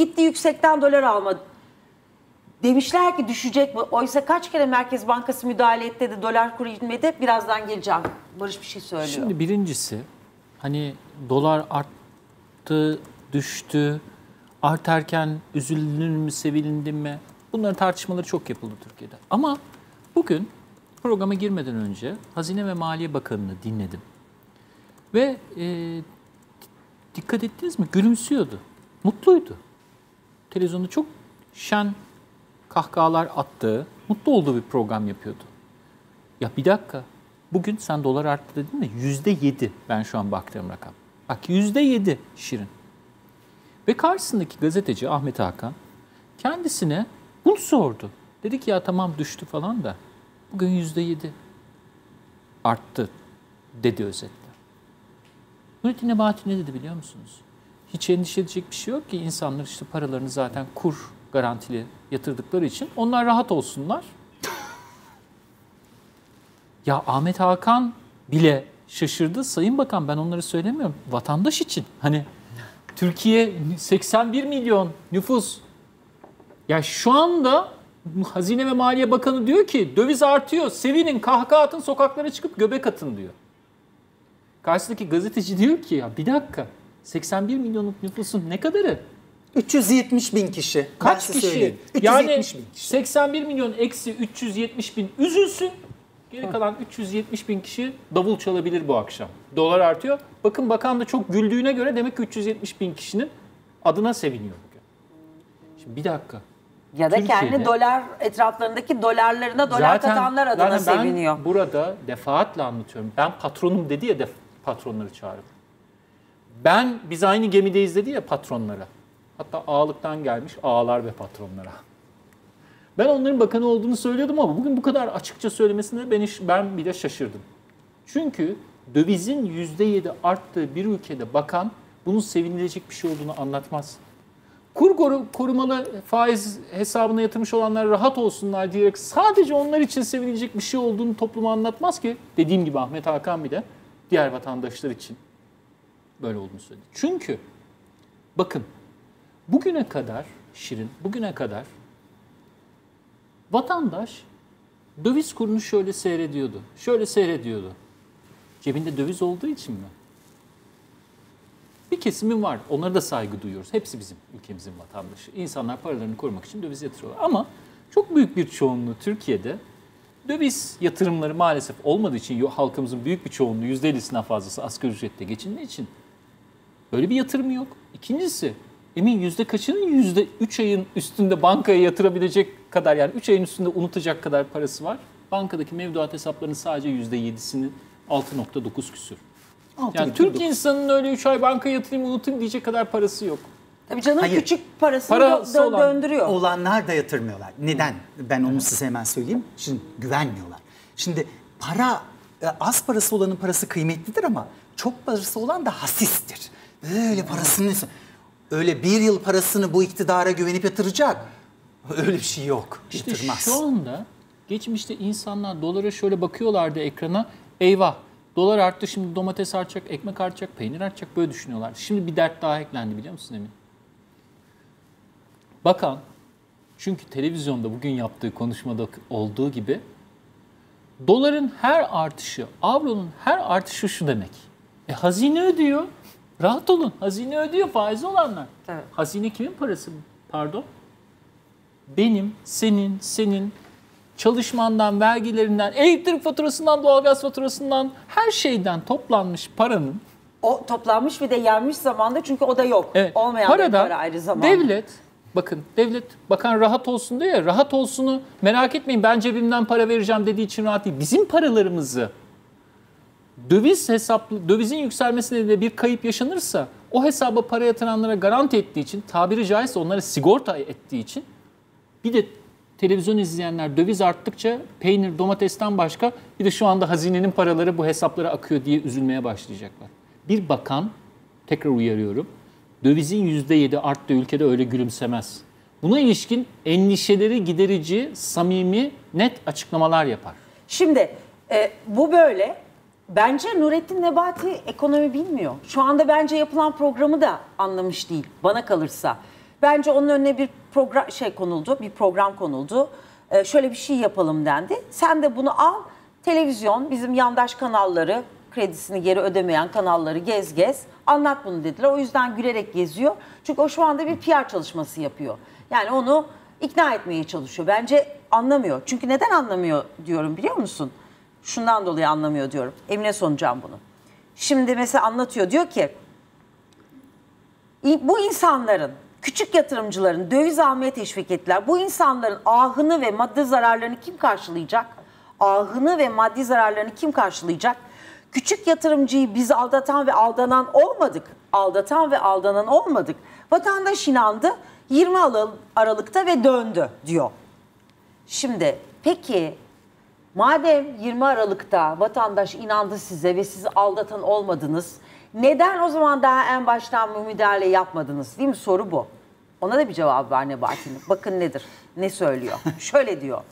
Gitti yüksekten dolar alma. Demişler ki düşecek mi? Oysa kaç kere Merkez Bankası müdahale etti de dolar kuru inmedi. Birazdan geleceğim. Barış bir şey söylüyor. Şimdi birincisi hani dolar arttı, düştü, artarken üzülünür mü, sevilindim mi? Bunların tartışmaları çok yapıldı Türkiye'de. Ama bugün programa girmeden önce Hazine ve Maliye Bakanı'nı dinledim. Ve e, dikkat ettiniz mi? Gülümsüyordu. Mutluydu. Televizyonda çok şen kahkahalar attığı, mutlu olduğu bir program yapıyordu. Ya bir dakika. Bugün sen dolar arttı dedin mi? Yüzde yedi ben şu an baktığım rakam. Bak yüzde yedi Şirin. Ve karşısındaki gazeteci Ahmet Hakan kendisine bunu sordu. Dedi ki ya tamam düştü falan da bugün yüzde yedi arttı dedi özetle. Nurettin Nebati ne dedi biliyor musunuz? Hiç endişe edecek bir şey yok ki insanlar işte paralarını zaten kur garantili yatırdıkları için onlar rahat olsunlar. ya Ahmet Hakan bile şaşırdı. Sayın Bakan ben onları söylemiyorum. Vatandaş için. Hani Türkiye 81 milyon nüfus. Ya şu anda Hazine ve Maliye Bakanı diyor ki döviz artıyor. Sevinin kahkaha atın sokaklara çıkıp göbek atın diyor. Karşısındaki gazeteci diyor ki ya bir dakika 81 milyonluk nüfusun ne kadarı? 370 bin kişi. Kaç kişi? söyleyeyim. Yani 370 bin kişi. 81 milyon eksi 370 bin üzülsün. Geri kalan 370 bin kişi davul çalabilir bu akşam. Dolar artıyor. Bakın bakan da çok güldüğüne göre demek ki 370 bin kişinin adına seviniyor bugün. Şimdi bir dakika. ya da Türkiye'de- kendi dolar etraflarındaki dolarlarına dolar katanlar adına zaten ben seviniyor. burada defaatle anlatıyorum. Ben patronum dedi ya def, patronları çağırıp. Ben biz aynı gemideyiz dedi ya patronlara. Hatta ağalıktan gelmiş ağalar ve patronlara. Ben onların bakanı olduğunu söylüyordum ama bugün bu kadar açıkça söylemesine ben, iş- ben bile şaşırdım. Çünkü dövizin %7 arttığı bir ülkede bakan bunun sevinilecek bir şey olduğunu anlatmaz. Kur koru- korumalı faiz hesabına yatırmış olanlar rahat olsunlar diyerek sadece onlar için sevinilecek bir şey olduğunu topluma anlatmaz ki. Dediğim gibi Ahmet Hakan bile diğer vatandaşlar için böyle olduğunu söyledi. Çünkü bakın bugüne kadar Şirin, bugüne kadar vatandaş döviz kurunu şöyle seyrediyordu. Şöyle seyrediyordu. Cebinde döviz olduğu için mi? Bir kesimin var. Onlara da saygı duyuyoruz. Hepsi bizim ülkemizin vatandaşı. İnsanlar paralarını korumak için döviz yatırıyorlar. Ama çok büyük bir çoğunluğu Türkiye'de döviz yatırımları maalesef olmadığı için halkımızın büyük bir çoğunluğu %50'sinden fazlası asgari ücretle geçindiği için böyle bir yatırım yok. İkincisi emin yüzde kaçının yüzde 3 ayın üstünde bankaya yatırabilecek kadar yani 3 ayın üstünde unutacak kadar parası var. Bankadaki mevduat hesaplarının sadece yüzde 7'sinin 6.9 küsür. Yani Türk insanının öyle 3 ay bankaya yatırayım unutayım diyecek kadar parası yok. Tabii canım Hayır. küçük parasını Parası dö- dö- olan- döndürüyor. Olanlar da yatırmıyorlar. Neden? Ben onu size hemen söyleyeyim. Şimdi güvenmiyorlar. Şimdi para e, az parası olanın parası kıymetlidir ama çok parası olan da hasistir. Böyle parasını öyle bir yıl parasını bu iktidara güvenip yatıracak. Öyle bir şey yok. İşte Yatırmaz. şu anda geçmişte insanlar dolara şöyle bakıyorlardı ekrana. Eyvah dolar arttı şimdi domates artacak, ekmek artacak, peynir artacak böyle düşünüyorlar. Şimdi bir dert daha eklendi biliyor musun Emin? Bakan çünkü televizyonda bugün yaptığı konuşmada olduğu gibi doların her artışı, avronun her artışı şu demek. E hazine ödüyor. Rahat olun. Hazine ödüyor faizi olanlar. Evet. Hazine kimin parası? Pardon benim, senin, senin çalışmandan, vergilerinden, elektrik faturasından, doğalgaz faturasından her şeyden toplanmış paranın O toplanmış bir de yenmiş zamanda çünkü o da yok. evet, Olmayan paradan para ayrı zamanda. devlet bakın devlet bakan rahat olsun diyor ya rahat olsunu merak etmeyin ben cebimden para vereceğim dediği için rahat değil. Bizim paralarımızı döviz hesaplı dövizin yükselmesi nedeniyle bir kayıp yaşanırsa o hesaba para yatıranlara garanti ettiği için tabiri caizse onlara sigorta ettiği için bir de televizyon izleyenler döviz arttıkça peynir, domatesten başka bir de şu anda hazinenin paraları bu hesaplara akıyor diye üzülmeye başlayacaklar. Bir bakan, tekrar uyarıyorum, dövizin %7 arttığı ülkede öyle gülümsemez. Buna ilişkin endişeleri giderici, samimi, net açıklamalar yapar. Şimdi e, bu böyle. Bence Nurettin Nebati ekonomi bilmiyor. Şu anda bence yapılan programı da anlamış değil bana kalırsa. Bence onun önüne bir program şey konuldu, bir program konuldu. Ee, şöyle bir şey yapalım dendi. Sen de bunu al, televizyon, bizim yandaş kanalları, kredisini geri ödemeyen kanalları gez gez, anlat bunu dediler. O yüzden gülerek geziyor. Çünkü o şu anda bir PR çalışması yapıyor. Yani onu ikna etmeye çalışıyor. Bence anlamıyor. Çünkü neden anlamıyor diyorum biliyor musun? Şundan dolayı anlamıyor diyorum. Emine soracağım bunu. Şimdi mesela anlatıyor diyor ki bu insanların küçük yatırımcıların döviz almaya teşvik ettiler. Bu insanların ahını ve maddi zararlarını kim karşılayacak? Ahını ve maddi zararlarını kim karşılayacak? Küçük yatırımcıyı biz aldatan ve aldanan olmadık. Aldatan ve aldanan olmadık. Vatandaş inandı 20 Aralık'ta ve döndü diyor. Şimdi peki madem 20 Aralık'ta vatandaş inandı size ve sizi aldatan olmadınız neden o zaman daha en baştan bu müdahale yapmadınız? Değil mi? Soru bu. Ona da bir cevap var Nebati'nin. Bakın nedir? Ne söylüyor? Şöyle diyor.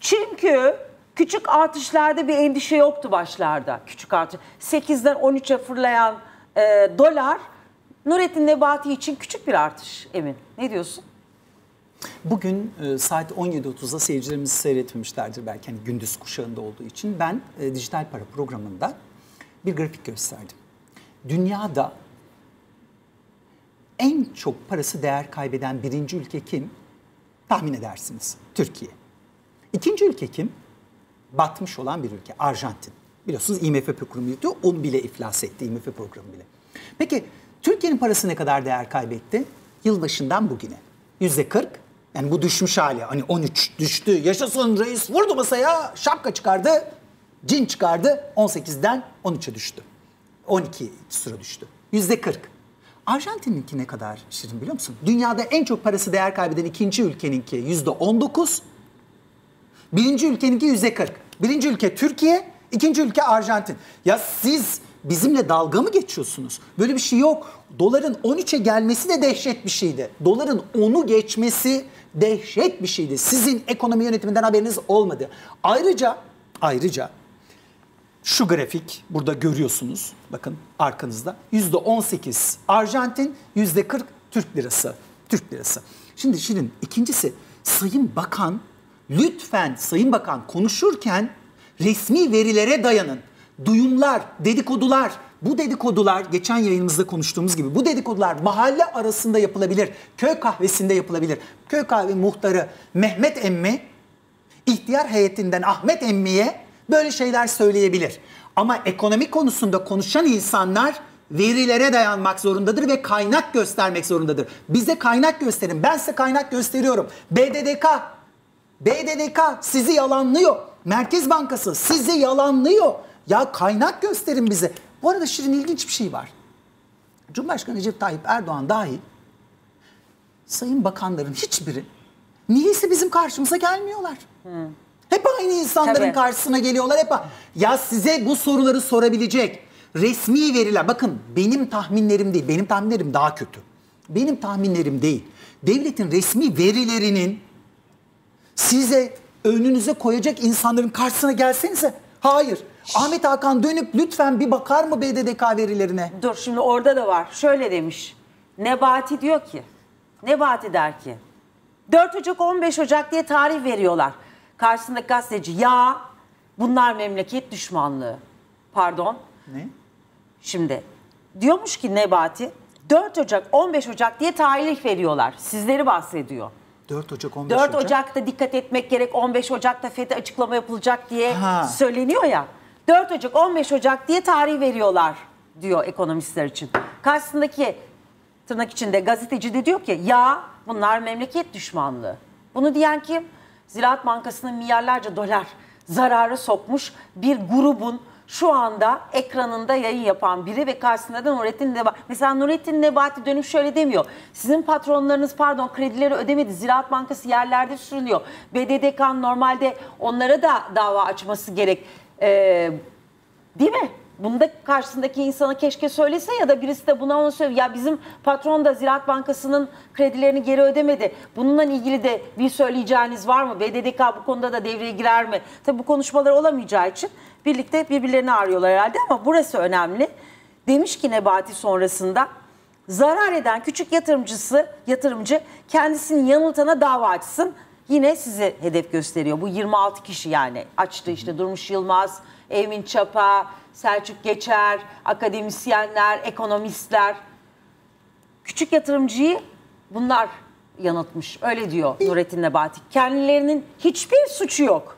Çünkü küçük artışlarda bir endişe yoktu başlarda. Küçük artış. 8'den 13'e fırlayan e, dolar Nurettin Nebati için küçük bir artış Emin. Ne diyorsun? Bugün e, saat 17.30'da seyircilerimiz seyretmemişlerdir belki hani gündüz kuşağında olduğu için. Ben e, dijital para programında bir grafik gösterdim dünyada en çok parası değer kaybeden birinci ülke kim? Tahmin edersiniz. Türkiye. İkinci ülke kim? Batmış olan bir ülke. Arjantin. Biliyorsunuz IMF programı yürütüyor. Onu bile iflas etti IMF programı bile. Peki Türkiye'nin parası ne kadar değer kaybetti? Yılbaşından bugüne. Yüzde 40. Yani bu düşmüş hali. Hani 13 düştü. Yaşasın reis vurdu masaya. Şapka çıkardı. Cin çıkardı. 18'den 13'e düştü. 12 sıra düştü. Yüzde 40. Arjantin'inki ne kadar şirin biliyor musun? Dünyada en çok parası değer kaybeden ikinci ülkeninki yüzde 19. Birinci ülkeninki yüzde 40. Birinci ülke Türkiye, ikinci ülke Arjantin. Ya siz bizimle dalga mı geçiyorsunuz? Böyle bir şey yok. Doların 13'e gelmesi de dehşet bir şeydi. Doların 10'u geçmesi dehşet bir şeydi. Sizin ekonomi yönetiminden haberiniz olmadı. Ayrıca ayrıca şu grafik burada görüyorsunuz. Bakın arkanızda. Yüzde 18 Arjantin, yüzde 40 Türk lirası. Türk lirası. Şimdi Şirin ikincisi Sayın Bakan lütfen Sayın Bakan konuşurken resmi verilere dayanın. Duyumlar, dedikodular, bu dedikodular geçen yayınımızda konuştuğumuz gibi bu dedikodular mahalle arasında yapılabilir. Köy kahvesinde yapılabilir. Köy kahve muhtarı Mehmet Emmi ihtiyar heyetinden Ahmet Emmi'ye böyle şeyler söyleyebilir. Ama ekonomi konusunda konuşan insanlar verilere dayanmak zorundadır ve kaynak göstermek zorundadır. Bize kaynak gösterin. Ben size kaynak gösteriyorum. BDDK, BDDK sizi yalanlıyor. Merkez Bankası sizi yalanlıyor. Ya kaynak gösterin bize. Bu arada Şirin ilginç bir şey var. Cumhurbaşkanı Recep Tayyip Erdoğan dahil sayın bakanların hiçbiri niyeyse bizim karşımıza gelmiyorlar. Hmm. Hep aynı insanların Tabii. karşısına geliyorlar. Hep ya size bu soruları sorabilecek resmi veriler. Bakın benim tahminlerim değil. Benim tahminlerim daha kötü. Benim tahminlerim değil. Devletin resmi verilerinin size önünüze koyacak insanların karşısına gelsenize. Hayır. Ahmet Hakan dönüp lütfen bir bakar mı BDDK verilerine? Dur şimdi orada da var. Şöyle demiş. Nebati diyor ki. Nebati der ki. 4 Ocak 15 Ocak diye tarih veriyorlar. Karşısındaki gazeteci ya bunlar memleket düşmanlığı. Pardon. Ne? Şimdi diyormuş ki Nebati 4 Ocak 15 Ocak diye tarih veriyorlar. Sizleri bahsediyor. 4 Ocak 15 4 Ocak. Ocak'ta dikkat etmek gerek 15 Ocak'ta FETÖ açıklama yapılacak diye ha. söyleniyor ya. 4 Ocak 15 Ocak diye tarih veriyorlar diyor ekonomistler için. Karşısındaki tırnak içinde gazeteci de diyor ki ya bunlar memleket düşmanlığı. Bunu diyen kim? Ziraat Bankası'nın milyarlarca dolar zararı sokmuş bir grubun şu anda ekranında yayın yapan biri ve karşısında da Nurettin Nebati. Mesela Nurettin Nebati dönüp şöyle demiyor. Sizin patronlarınız pardon kredileri ödemedi. Ziraat Bankası yerlerde sürünüyor. BDDK normalde onlara da dava açması gerek. Ee, değil mi? Bunu da karşısındaki insana keşke söylese ya da birisi de buna onu söylüyor. Ya bizim patron da Ziraat Bankası'nın kredilerini geri ödemedi. Bununla ilgili de bir söyleyeceğiniz var mı? BDDK bu konuda da devreye girer mi? Tabii bu konuşmalar olamayacağı için birlikte birbirlerini arıyorlar herhalde ama burası önemli. Demiş ki Nebati sonrasında Zarar eden küçük yatırımcısı, yatırımcı kendisini yanıltana dava açsın. Yine sizi hedef gösteriyor. Bu 26 kişi yani açtı işte Durmuş Yılmaz, Emin Çapa, Selçuk Geçer, akademisyenler, ekonomistler. Küçük yatırımcıyı bunlar yanıltmış. Öyle diyor Nurettin Nebati. Kendilerinin hiçbir suçu yok.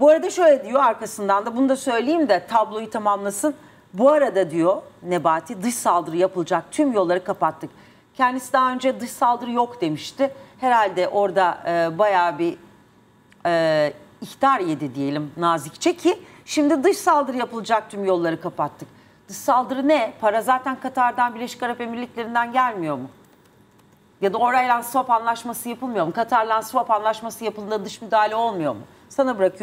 Bu arada şöyle diyor arkasından da bunu da söyleyeyim de tabloyu tamamlasın. Bu arada diyor Nebati dış saldırı yapılacak tüm yolları kapattık. Kendisi daha önce dış saldırı yok demişti. Herhalde orada e, bayağı bir e, ihtar yedi diyelim nazikçe ki şimdi dış saldırı yapılacak tüm yolları kapattık. Dış saldırı ne? Para zaten Katar'dan Birleşik Arap Emirlikleri'nden gelmiyor mu? Ya da orayla swap anlaşması yapılmıyor mu? Katar'la swap anlaşması yapıldığında dış müdahale olmuyor mu? Sana bırakıyorum.